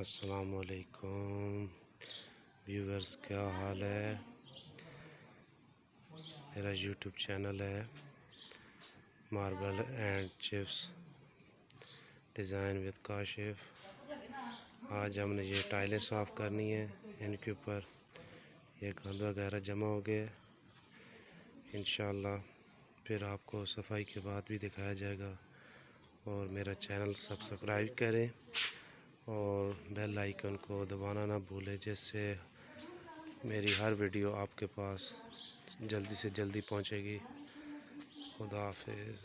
असलकुम व्यूवर्स, क्या हाल है? मेरा यूट्यूब चैनल है marble and chips design with Kashif. आज हमने ये टाइलें साफ़ करनी है, इनके ऊपर ये गंद वगैरह जमा हो गए इन फिर आपको सफ़ाई के बाद भी दिखाया जाएगा और मेरा चैनल सब्सक्राइब करें। और बेल आइकन को दबाना ना भूलें, जिससे मेरी हर वीडियो आपके पास जल्दी से जल्दी पहुंचेगी। खुदा हाफिज़।